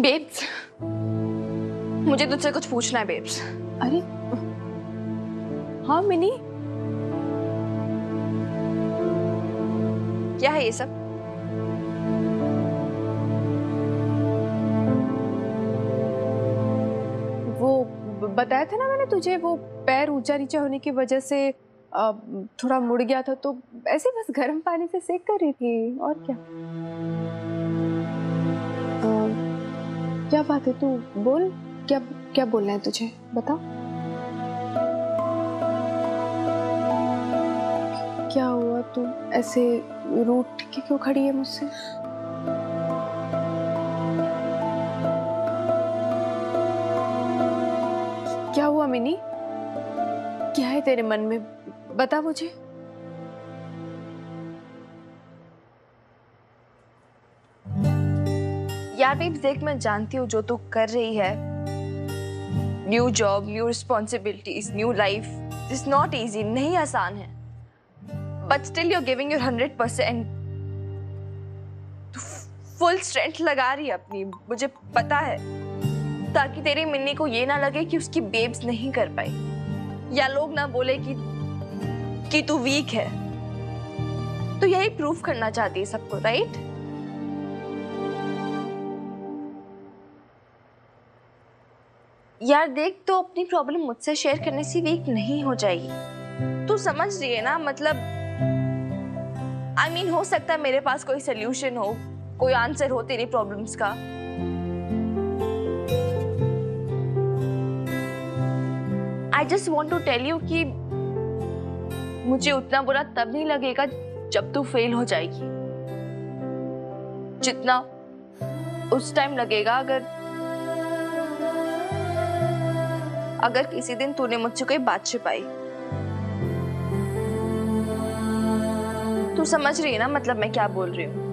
Babes मुझे तुझसे कुछ पूछना है बेब्स अरे हाँ मिनी। क्या है ये सब? वो बताया था ना मैंने तुझे वो पैर ऊँचा नीचा होने की वजह से थोड़ा मुड़ गया था तो ऐसे बस गर्म पानी से सेक कर रही थी और क्या? क्या बात है? तू बोल। क्या क्या बोलना है तुझे? बता क्या हुआ? तू ऐसे रूठ के क्यों खड़ी है मुझसे? क्या हुआ, मिनी? क्या है तेरे मन में? बता मुझे। यार बेब्स देख मैं जानती हूँ जो तू तो कर रही है? New job new responsibilities new life is not easy नहीं आसान है। But still you giving your hundred percent full strength लगा रही है अपनी, मुझे पता है। ताकि तेरी मिन्नी को ये ना लगे कि उसकी बेब्स नहीं कर पाई। या लोग ना बोले कि कि तू वीक है। तो यही प्रूफ करना चाहती है सबको राइट यार देख तो अपनी प्रॉब्लम मुझसे शेयर करने से वीक नहीं हो जाएगी। तू समझ रही है ना? मतलब आई I मीन mean, हो सकता है मेरे पास कोई सोल्यूशन हो कोई आंसर हो तेरी प्रॉब्लम्स का। I just want to tell you कि मुझे उतना बुरा तब नहीं लगेगा जब तू फेल हो जाएगी। जितना उस टाइम लगेगा अगर अगर किसी दिन तूने मुझसे कोई बात छिपाई। तू समझ रही है ना मतलब मैं क्या बोल रही हूँ?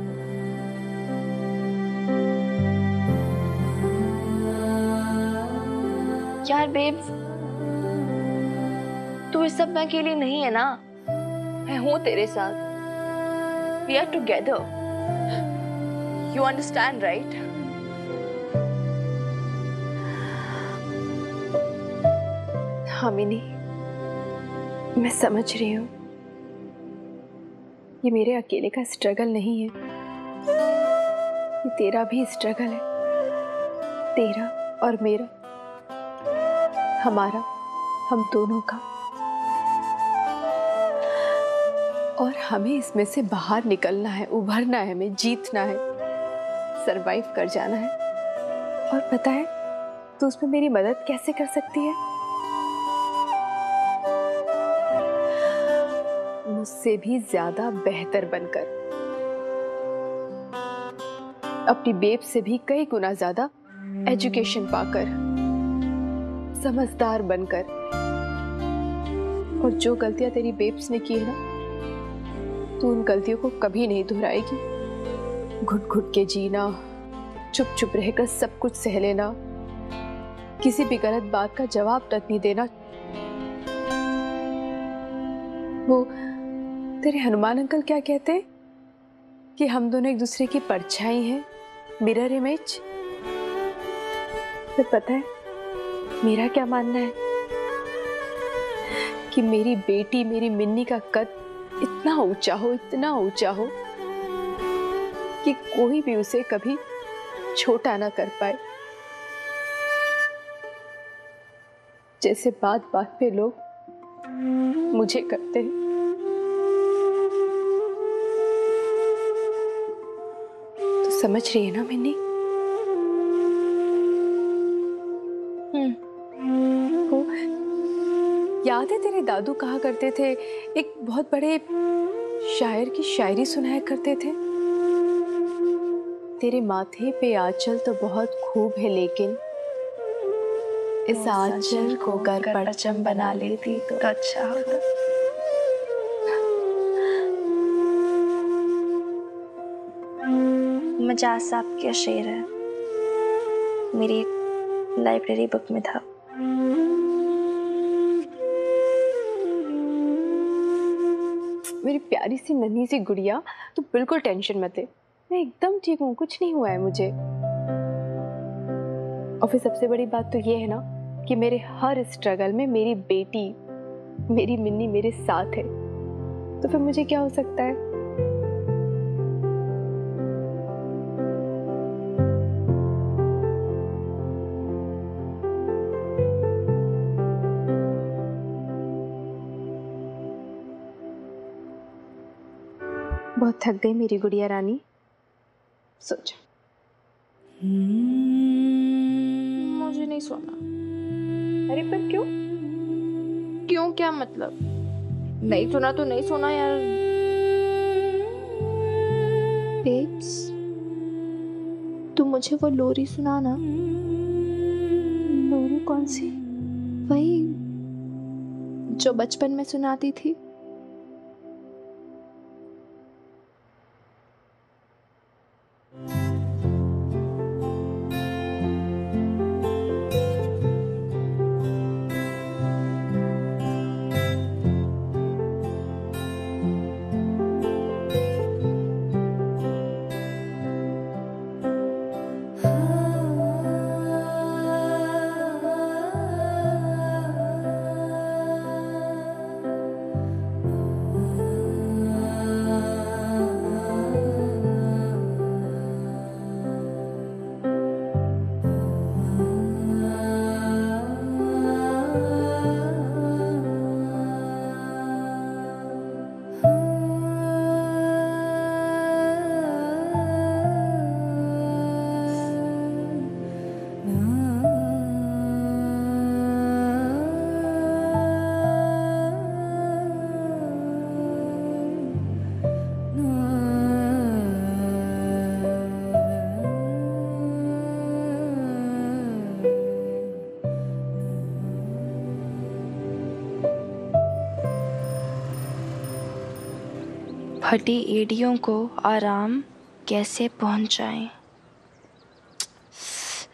यार बेब, तू इस सब में अकेली नहीं है ना? मैं हूँ तेरे साथ। We are together you understand right हाँ मिनी मैं समझ रही हूँ। ये मेरे अकेले का स्ट्रगल नहीं है। ये तेरा भी स्ट्रगल है। तेरा और मेरा। हमारा, हम दोनों का। और हमें इसमें से बाहर निकलना है, उभरना है, हमें जीतना है। सरवाइव कर जाना है। और पता है, तू उसमें मेरी मदद कैसे कर सकती है? मुझसे भी ज़्यादा बेहतर बनकर। अपनी बेब से भी कई गुना ज़्यादा एजुकेशन पाकर, समझदार बनकर। और जो गलतियाँ तेरी बेब्स ने की है ना, तू उन गलतियों को कभी नहीं दोहराएगी। घुट घुट के जीना चुप चुप रहकर सब कुछ सह लेना, किसी भी गलत बात का जवाब तक नहीं देना। वो तेरे हनुमान अंकल क्या कहते कि हम दोनों एक दूसरे की परछाई हैं मिरर इमेज तो पता है, मेरा क्या मानना है? कि मेरी बेटी, मेरी मिन्नी का कद इतना ऊँचा हो, इतना ऊँचा हो, कि कोई भी उसे कभी छोटा ना कर पाए। जैसे बात बात पे लोग मुझे करते हैं। समझ रही है ना मिन्नी वो याद है तेरे दादू कहा करते थे? एक बहुत बड़े शायर की शायरी सुनाया करते थे। तेरे माथे पे आंचल तो बहुत खूब है लेकिन इस आंचल को कर परचम बना लेती तो अच्छा होता। मजाज साहब का शेर है। मेरी लाइब्रेरी बुक में था। मेरी प्यारी सी नन्ही सी गुड़िया, तू बिल्कुल टेंशन मत ले। मैं एकदम ठीक हूँ, कुछ नहीं हुआ है मुझे। और फिर सबसे बड़ी बात तो ये है ना, कि मेरे हर स्ट्रगल में मेरी बेटी, मेरी मिन्नी मेरे साथ है। तो फिर मुझे क्या हो सकता है? थक गई मेरी गुड़िया रानी। सोचा। मुझे नहीं सोना। अरे पर क्यों? क्यों क्या मतलब? नहीं सुना तो नहीं सोना यार। बेब्स तू मुझे वो लोरी सुनाना। लोरी कौन सी? वही जो बचपन में सुनाती थी। फटी एड़ियों को आराम कैसे पहुंचाएँ?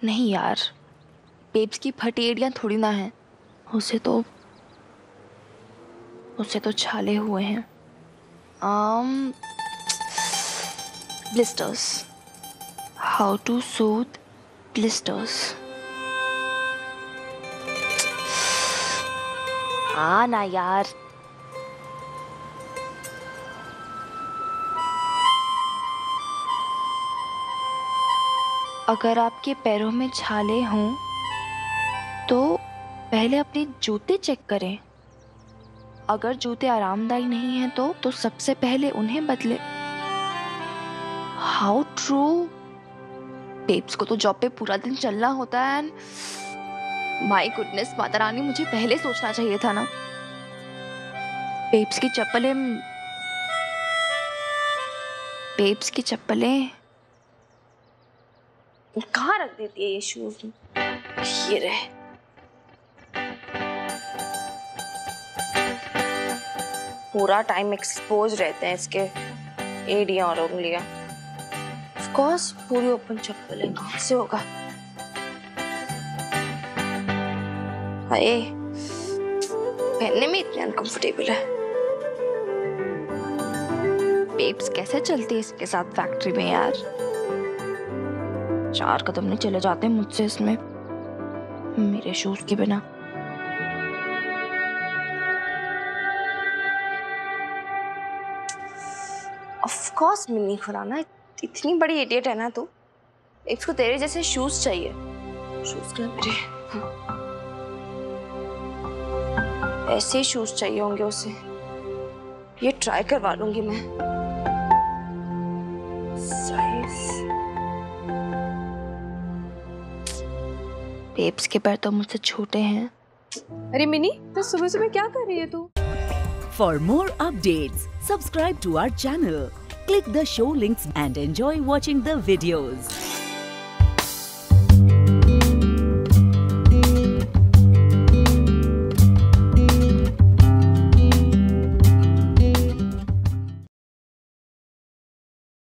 नहीं यार बेब्स की फटी एड़ियाँ थोड़ी ना हैं। उसे तो उसे तो छाले हुए हैं। आम blisters how to soothe blisters हाँ ना यार अगर आपके पैरों में छाले हों तो पहले अपने जूते चेक करें। अगर जूते आरामदायी नहीं हैं तो तो सबसे पहले उन्हें बदले। हाउ ट्रू पेप्स को तो जॉब पे पूरा दिन चलना होता है माय गुडनेस माता रानी मुझे पहले सोचना चाहिए था ना। पेप्स की चप्पलें पेप्स की चप्पलें कहाँ रख देती है ये शूज़ ये रहे। पूरा टाइम एक्सपोज रहते हैं इसके एड़ियाँ और उंगलियाँ। ऑफ़ कोर्स पूरी ओपन चप्पल है कहाँ से होगा? हाय। पहनने में इतने अनकंफर्टेबल है। बेब्स कैसे चलती है इसके साथ फैक्ट्री में यार? चार कदम नहीं चले जाते मुझसे इसमें, मेरे शूज़ के बिना। ऑफ़ कोर्स मिन्नी खुराना इतनी बड़ी इडियट है ना तू। इसको तेरे जैसे शूज़ चाहिए। शूज़ क्या मेरे? हाँ। ऐसे शूज़ चाहिए होंगे उसे। ये ट्राई करवा लूँगी मैं। एप्स के पैर तो मुझसे छोटे हैं। अरे मिनी तो सुबह सुबह क्या कर रही है तू? For more update subscribe to our channel click the show links and enjoy watching the videos